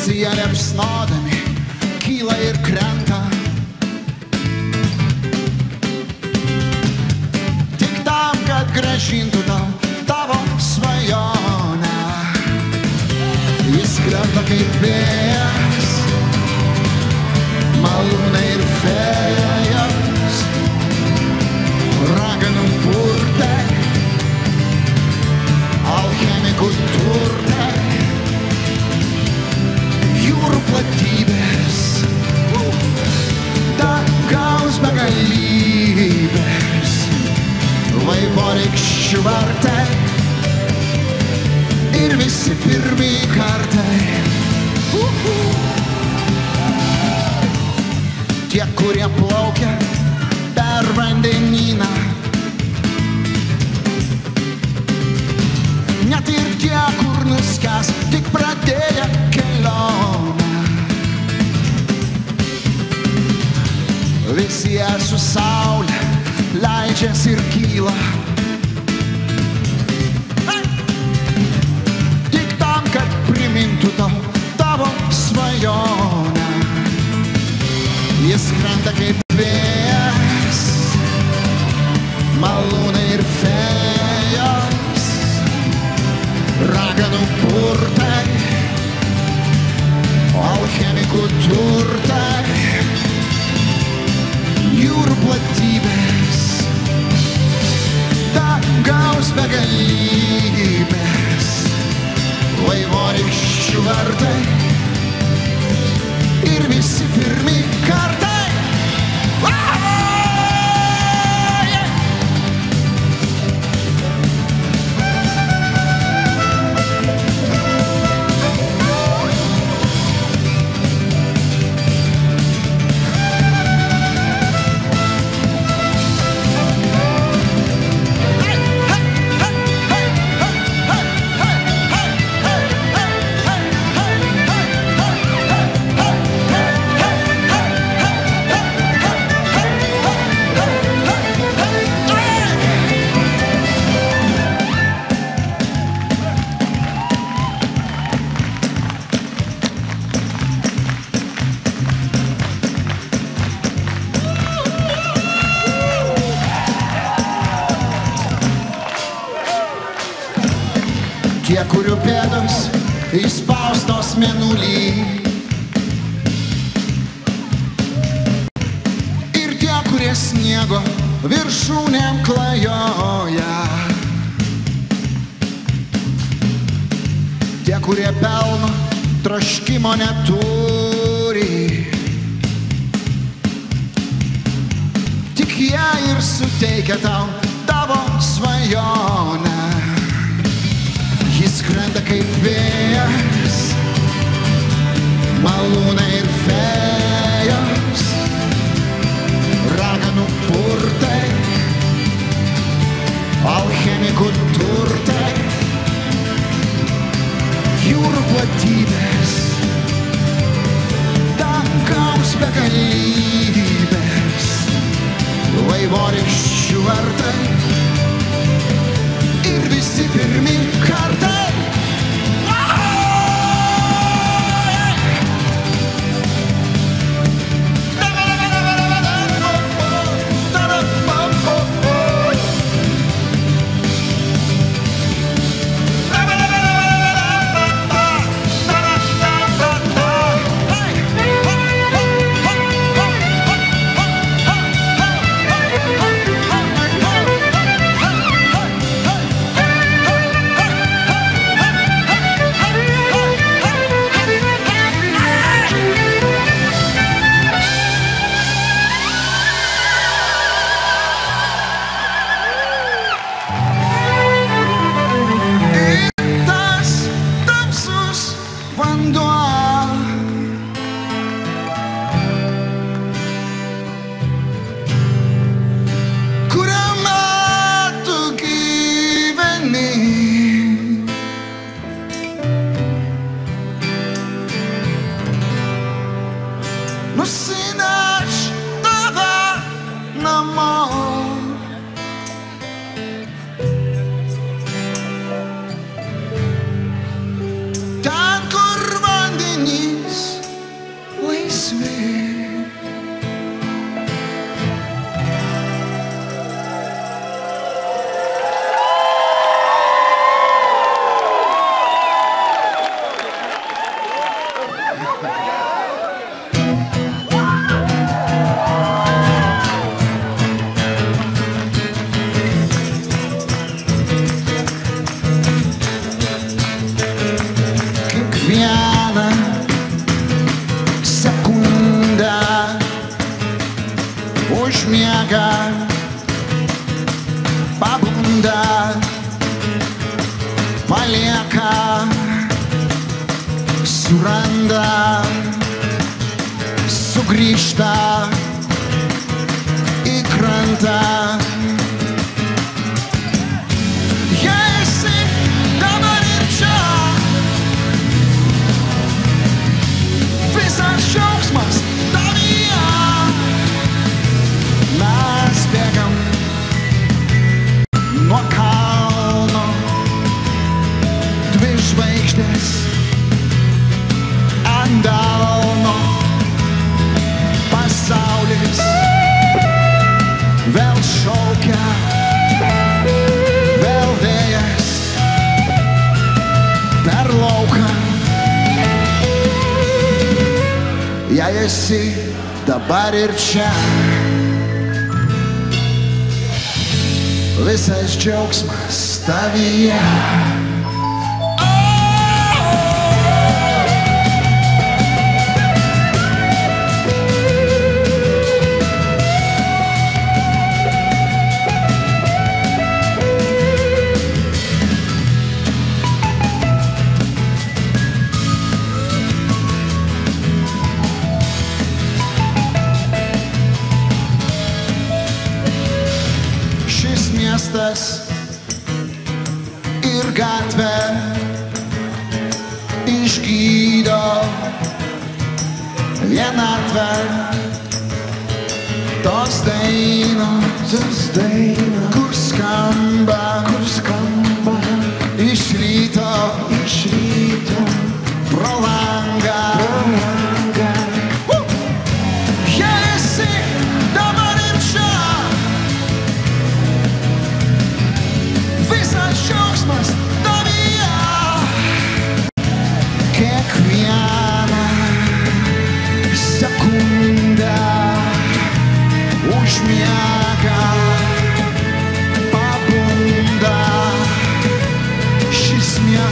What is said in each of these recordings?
visi jie liepsnodami kyla ir krenta. Tik tam, kad gražintų tau tavo svajonę. Jis krenta kaip vėjas, malūnai ir fėjos, Visi jie su saulė leidžiasi ir kyla. Tik tam, kad primintų tau sniego viršūnėm klajoja. Tie, kurie pelno troškimo neturi. Tik jie ir suteikia tau tavo svajonę. Jis krenta kaip vėjas, uśmiecha Babunda Maliaka Suranda Sugrishta Ikranta Jei esi dabar ir čia, visas džiaugsmas tavyje. Miestas ir gatvė išgydo vienatvę. Tos dainos, tos dainos, kur skamba, kur skamba, iš ryto,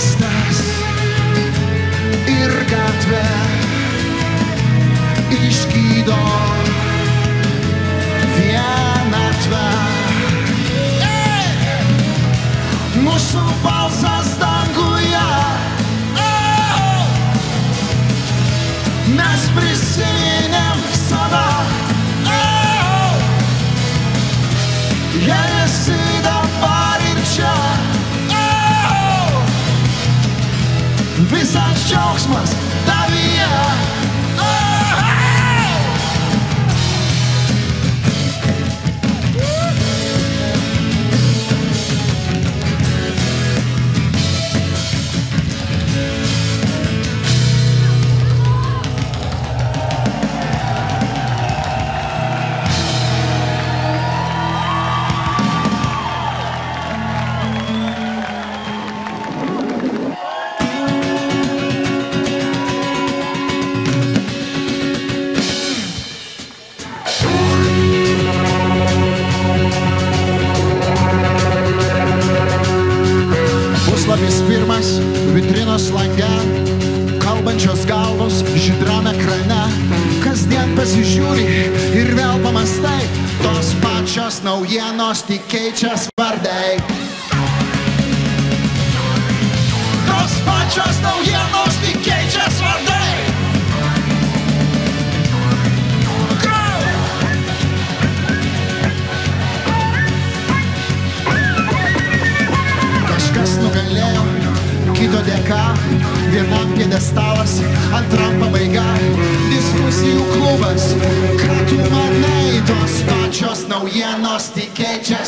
stop. Visas pačios naujienos tik keičias vardai. Tos pačios naujienos tik keičias vardai. Kažkas nugalėjo, kito dėka, vienam piedestalas, antram pabaiga, diskusijų klubas, ką tu pačios naujienos tik keičias vardai.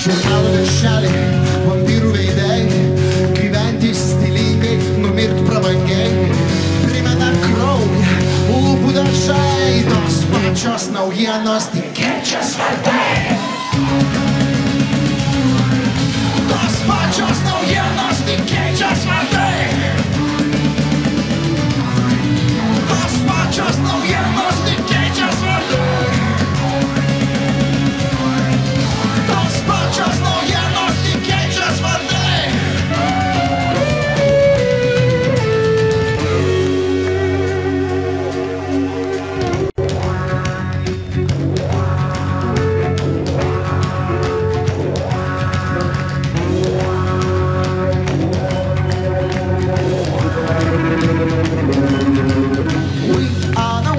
Žurnalo viršeliai, vampyrų veidai, gyventi stilingai, numirti prabangiai, primena kraują, lūpų dažai. naujienos tik keičia svardai. Tos pačios naujienos tik keičia svardai. Tos pačios naujienos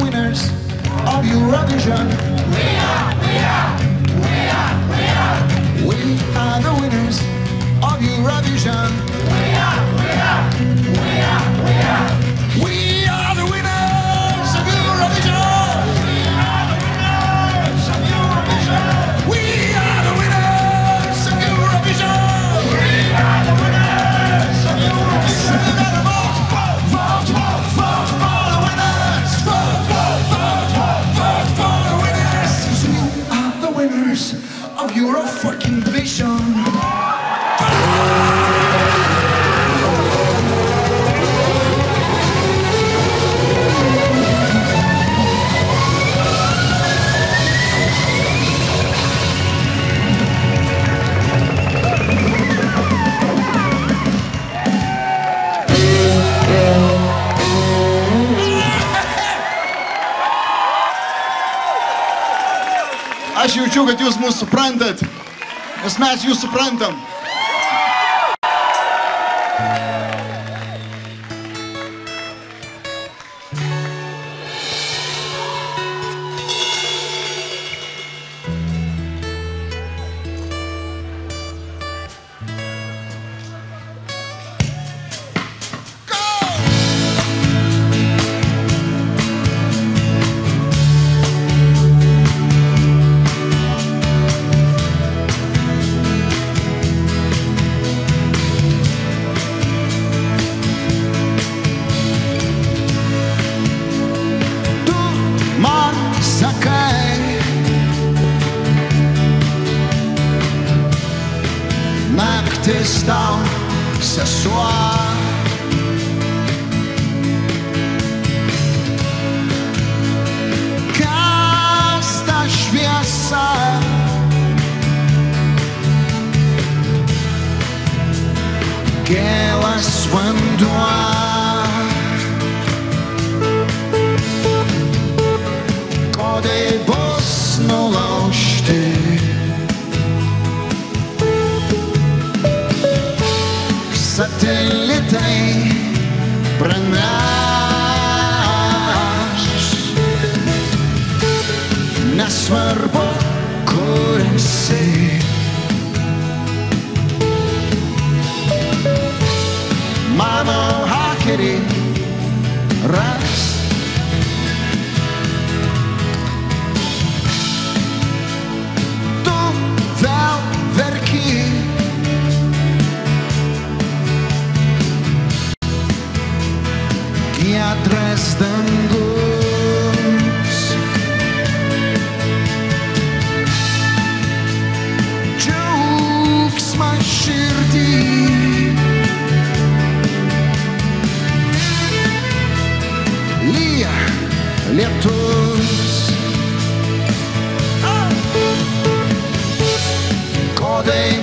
winners of Eurovision. We are, we are, we are, we are. We are the winners of Eurovision. We are, we are, we are, we are. We jaučiu, kad jūs mūsų suprantat, nes mes jūs suprantam. testar se é a sua casta świasa que ela quando há all day.